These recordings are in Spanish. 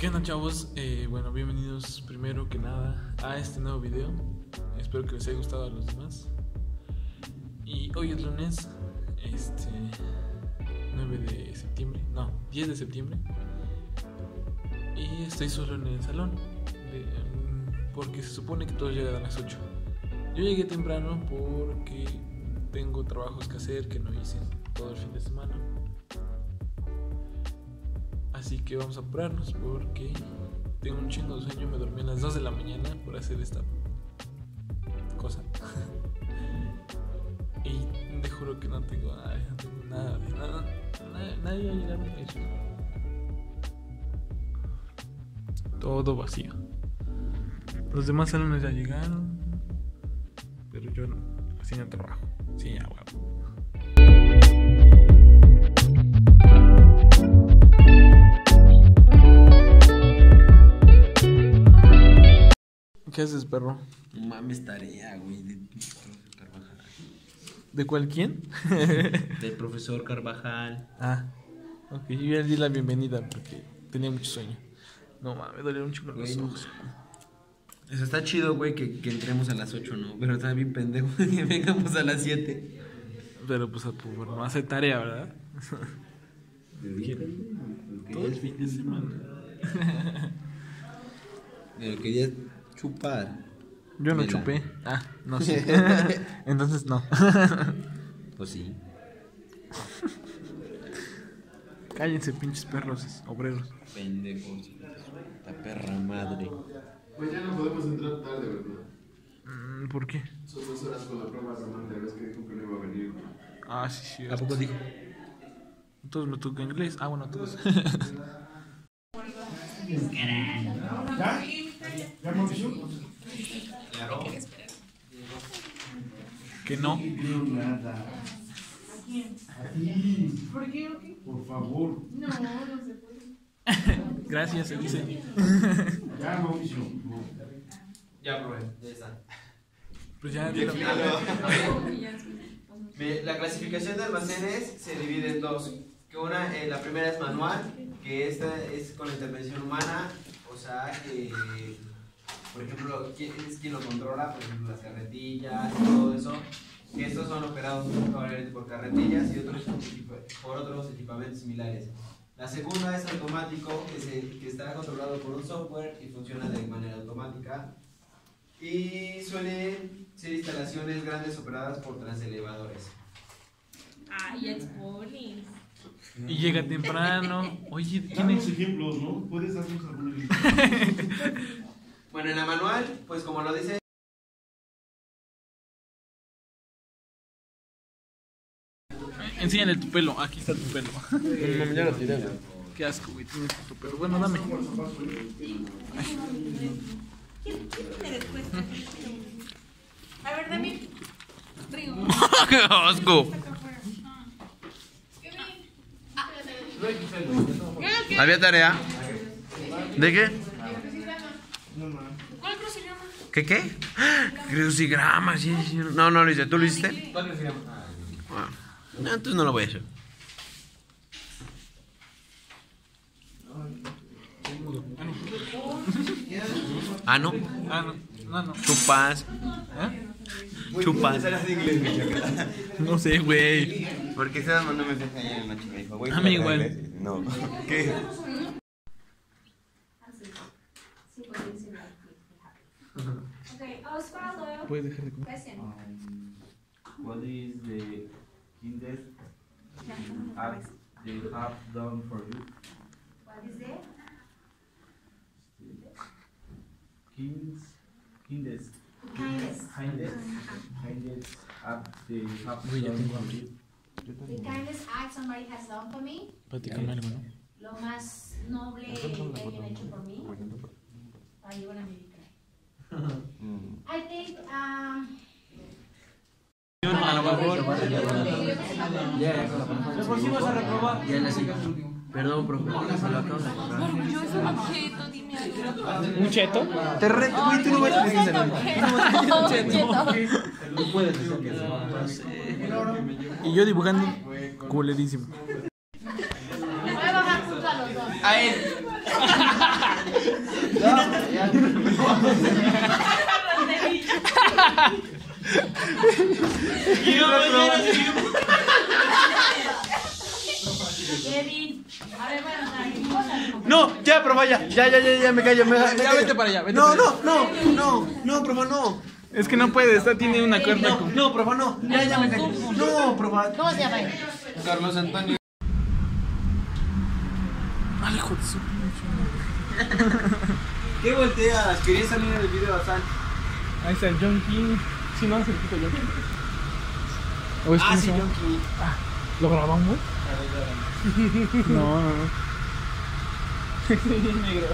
¿Qué onda chavos? Eh, bueno, bienvenidos primero que nada a este nuevo video. Espero que les haya gustado a los demás. Y hoy es lunes, este 9 de septiembre, no, 10 de septiembre. Y estoy solo en el salón, de- porque se supone que todos llegan a las 8. Yo llegué temprano porque tengo trabajos que hacer que no hice todo el fin de semana. Así que vamos a apurarnos porque tengo un chingo de sueño. Me dormí a las 2 de la mañana por hacer esta cosa. y te juro que no tengo nada, no nada, nada, nadie va a llegar a. Todo vacío. Los demás salones ya llegaron, pero yo no, haciendo trabajo. Sí, ya, huevo. ¿Qué haces, perro? No mames, tarea, güey, profesor Carvajal. ¿De cuál quién? Del profesor Carvajal. ah, ok, yo ya di la bienvenida porque tenía mucho sueño. No mames, me dolieron un chingo los ojos. Eso está chido, güey, que, que entremos a las 8, ¿no? Pero está bien pendejo que vengamos a las 7. Pero pues a por no hacer tarea, ¿verdad? Todo el fin de semana. Pero quería chupar. Yo no Vela. chupé. Ah, no sé. Entonces no. Pues sí. Cállense, pinches perros obreros. Pendejos. La perra madre. Pues ya no podemos entrar tarde, ¿verdad? Mm, ¿Por qué? Son dos horas con la prueba Samantha, ves que dijo que no iba a venir. Ah, sí, sí. ¿A poco dijo? Todos me tocan inglés. Ah, bueno, todos. Que no. ¿Por qué o qué? Por favor. No, no se puede. Gracias, se dice. Ya, Mauricio. Ya probé, ya está. Pues ya, dilo. Ve, La clasificación de almacenes se divide en dos. Que una, eh, la primera es manual, que esta es con intervención humana, o sea que, por ejemplo, ¿quién es quien lo controla? Por ejemplo, las carretillas, todo eso. Que estos son operados probablemente por carretillas y otros por otros equipamientos similares. La segunda es automático, que, se- que está controlado por un software y funciona de manera automática. Y suelen ser instalaciones grandes operadas por transelevadores. Ay, expones. Y llega temprano. Oye, ¿quién es? ejemplos, ¿no? ¿Puedes darnos algún ejemplo? Bueno, en la manual, pues como lo dice, Enséñale tu pelo. Aquí está tu pelo. Ya lo tiré. Qué asco, güey. Tienes tu pelo. Bueno, dame. ¿Quién tiene después? A ver, dame. Rigo. ¡Qué asco! ¿Había tarea? ¿De qué? ¿Cuál crucigrama? ¿Qué qué? Crucigrama, sí, sí. No, no lo hice. ¿Tú lo hiciste? Ah, no, entonces no lo voy a hacer. Ah, no. Ah, no. No, no. Chupas. ¿Eh? Chupas. No sé, güey. Porque se mandó un mensaje ayer en la noche me dijo, güey. A mí ¿tú la igual. traes? No. ¿Qué? Okay, Osvaldo, Puedes dejar de comer. question. What is the kindest act they have done for you? What is it? Kins, kindest, Kindness. kindest, kindest act they have Güey, ya done tengo for hambre. you. The kindest act somebody has done for me, Platícame algo, ¿no? lo más noble que alguien ha hecho por mí. Ahí van a medicar. I think, um, A lo mejor. Perdón, profe. Se lo acabo de comprar. Orgulloso objeto, dime algo. ¿Un cheto? Te reto, güey, tú no vas a decir eso. No puedes decir que sí. Y yo dibujando culerísimo. me voy a bajar junto a los dos. a él. No, ya, profa, ya. Ya, ya, ya, ya me callo. Me, me Ya callo. vete para allá, vete No, para allá. no, no, no, no, profa, no. Es que no puede, está, tiene una cuerda No, con... no, profa, no. Ya, ya me callo. No, profa. ¿Cómo se llama él? Carlos Antonio. Ay, hijo de su... ¿Qué volteas? Quería salir en el video Hassan. Ahí está el John King. Sí, no, se le quita John King. ¿O es Ah, sí, se? John King. ¿Lo grabamos? No, no, no. Negro.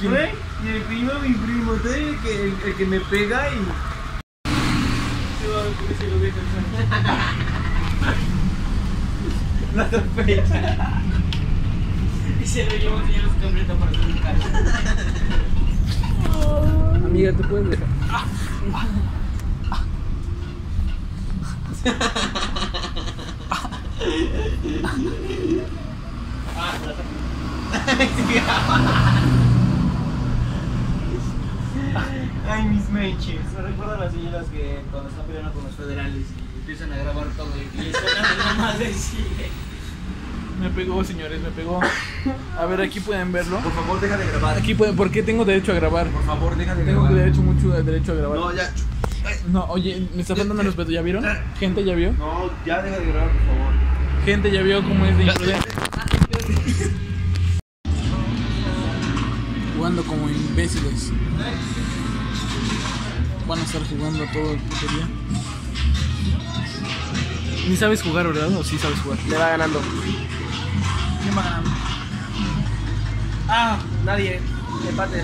¿Quién? Y el primo, mi primo, el que, el, el que me pega y. La sospecha. Y se lo llevo completo para su. Amiga, ¿te puedes dejar? Ay, mis menches. Me recuerda a las señoras que cuando están peleando con los federales y empiezan a grabar todo y les tocan nada más decir. Me pegó, señores, me pegó. A ver, aquí pueden verlo. Por favor, deja de grabar. Aquí pueden, ¿por qué tengo derecho a grabar? Por favor, deja de Tengo grabar. derecho, mucho derecho a grabar. No, ya. No, oye, me está faltando el respeto, ¿ya vieron? Gente, ¿ya vio? No, ya deja de grabar, por favor. Gente, ¿ya vio cómo es de imprudente? Jugando como imbéciles. Van a estar jugando todo el puto día. Ni sabes jugar, ¿verdad? ¿O sí sabes jugar? Le va ganando. ¿Quién va ganando? Ah, nadie. Empate.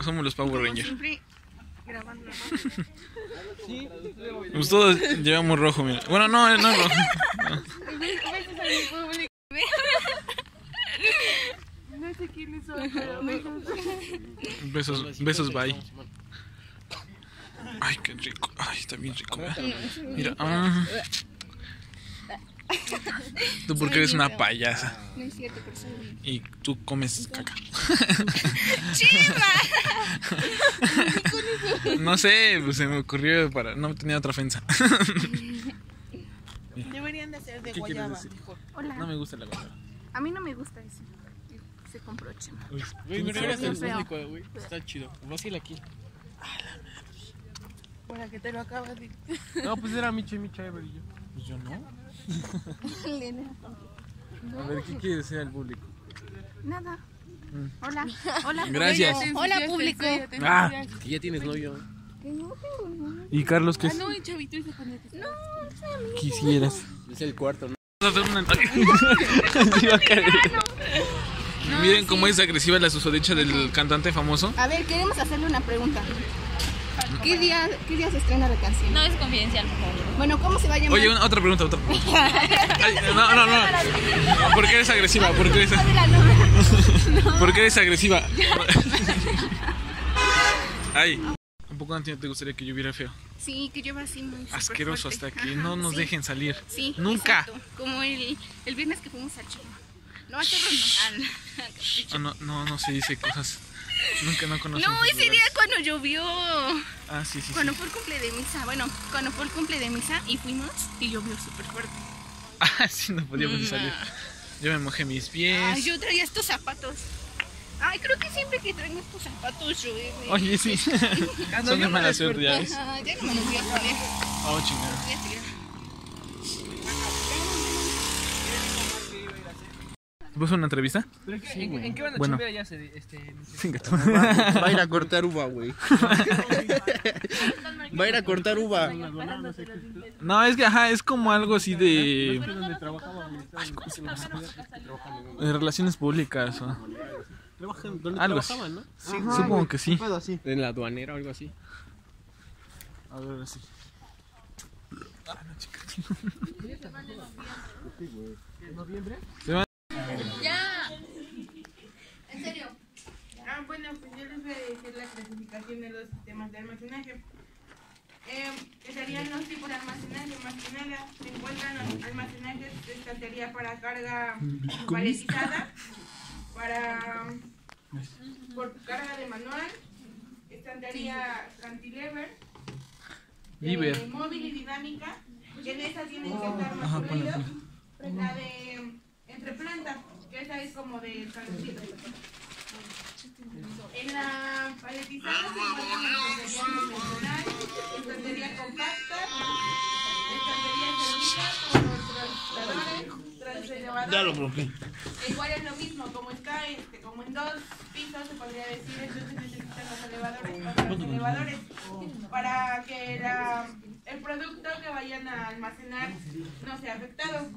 Somos los Power Rangers. Grabando. Pues todos llevamos rojo, mira. Bueno, no, no es rojo. público. No sé quiénes son, pero besos. Besos, besos, bye. Ay, qué rico. Ay, está bien rico. Mira. Mira. ah. Tú porque eres una payasa. No es cierto, pero soy. Y tú comes caca. No sé, pues se me ocurrió para. No tenía otra ofensa. Deberían de ser de ¿Qué quieres guayaba. decir? Hola. No me gusta la guayaba. A mí no me gusta eso. Se compró chema. Uy, Güey, regresas bien el público, güey. Está chido. Fácil aquí. Para que te lo acabas de. No, pues era Micha y Micha Ever y yo. Pues yo no. A ver, ¿qué quiere decir al público? Nada. Mm. Hola. Hola. Gracias. Hola, público. Ah, Que ya tienes novio. ¿y Carlos qué es? No, el chavito dice con el Quisieras. Es el cuarto, ¿no? Vamos a hacer una- caer. Miren cómo es agresiva la susodicha del cantante famoso. A ver, queremos hacerle una pregunta. ¿Qué día, qué día se estrena la canción? No es confidencial, por favor. Bueno, ¿cómo se va a llamar? Oye, una- otra pregunta, otra pregunta. Ay, no, no, no. ¿Por qué eres agresiva? ¿Por qué eres, ¿Por qué eres agresiva? Ay. ¿Un poco antes te gustaría que lloviera feo? Sí, que lleva así muy Asqueroso hasta que Ajá, no nos sí. dejen salir. Sí, Nunca. exacto. Como el, el viernes que fuimos al chorro. No, al chorro no, al, al capricho. Ah, no, no, no se dice cosas. Nunca no conozco. No, ese día cuando llovió. Ah, sí, sí, sí. Cuando fue el cumple de misa. Bueno, cuando fue el cumple de misa y fuimos y llovió súper fuerte. Ah, sí, no podíamos salir. Yo me mojé mis pies. Ay, yo traía estos zapatos. Ay, creo que siempre que traigo estos zapatos llueve. Oye, sí. Son de mala suerte, ya ves. Ya no me los voy a poner. Oh, chingada. Voy a tirar. ¿Puso una entrevista? ¿En, en qué van a Bueno. chambear ya se, este. Va a ir a cortar uva, güey. Va a ir a cortar uva. No, es que, ajá, es como algo así de. donde trabajaba, güey. de relaciones públicas. o- Trabajan donde Algo así. trabajaban, ¿no? Supongo que sí. En la aduanera o algo así. A ver, sí. Se van- Ya. En serio. Ah, bueno, pues yo les voy a decir la clasificación de los sistemas de almacenaje. Eh, que serían los tipos de almacenaje, más que nada. Se encuentran al- almacenajes de estantería para carga paletizada, para por carga de manual, estantería cantilever, eh, móvil y dinámica, que en esa tienen que estar Ajá, más ponle, fluidos. La de entre planta, que esa es como de calcito. En la paletizada se encuentran estantería convencional, estantería compacta, estantería servida por transportadores, transelevadores. Igual es lo mismo, como como en dos pisos se podría decir, entonces necesitan los elevadores para los elevadores para que la- el producto que vayan a almacenar no sea afectado.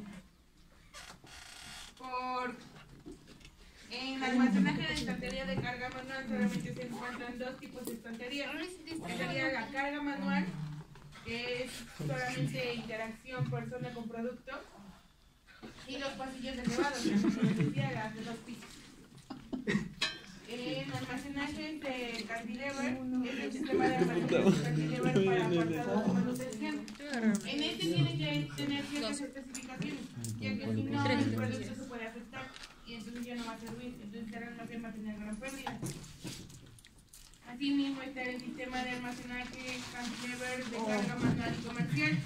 Por en almacenaje de estantería de carga manual solamente se encuentran dos tipos de estantería. Que sería la carga manual, que es solamente interacción persona con producto, y los pasillos elevados, como les decía, las de dos pisos. En almacenaje de cantilever, es el sistema de almacenaje de cantilever para apartado de manutención. En este tiene que tener ciertas especificaciones, ya que si no, el producto se puede afectar y entonces ya no va a servir, entonces el almacén va a tener gran pérdida. Asimismo está el sistema de almacenaje cantilever de carga manual y comercial.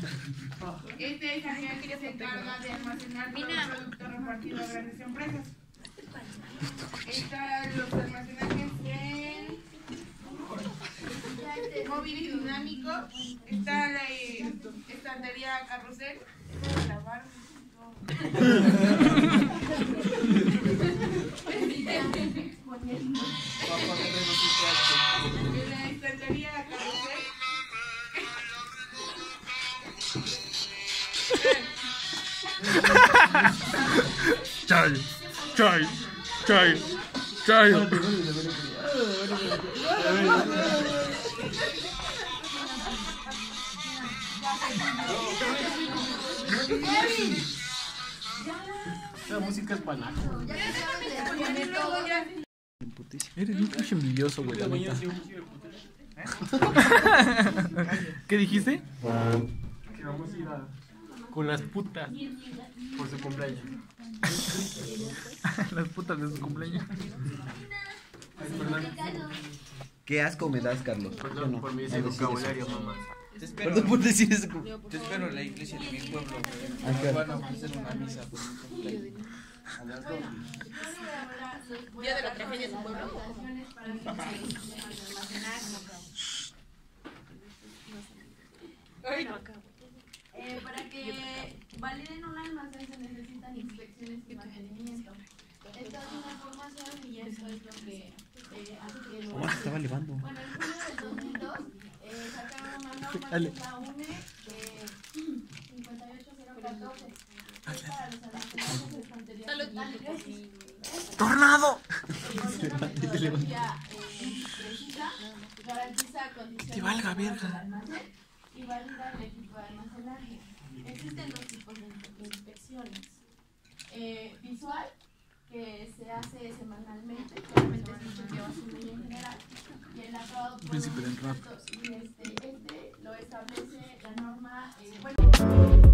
Este es aquel que se encarga de almacenar todo el producto repartido a grandes empresas. Están los almacenajes en móvil y dinámico. Está la estantería carrusel. La estantería carrusel. Chay, chay. La música es panaco. Eres pinche envidioso, güey. la neta. ¿Qué dijiste? Que vamos a ir a... con las putas por su cumpleaños. Las putas de su cumpleaños. Qué asco me das, Carlos. Perdón por mi ese vocabulario, mamá. Te espero, Perdón por decir eso. te espero en la iglesia de mi pueblo. Nos claro. van a ofrecer una misa por mi cumpleaños. A las dos. Día de la tragedia de su pueblo. Eh, para que validen un almacén se necesitan inspecciones y mantenimiento. Esta es una formación y esto es lo que eh, hace que lo ¿Cómo se estaba elevando? Bueno, en junio del 2002 eh, sacaron una norma que es la UNE de 58014. que es para los almacenajes de metálicas. ¡Tornado! Con una metodología eh, precisa, garantiza condiciones Te valga verga. almacén y valida el equipo de Existen dos tipos de in- inspecciones. Eh, visual, que se hace semanalmente, solamente es un chequeo así en general, y el acabado por. Y este, este lo establece la norma, eh, bueno,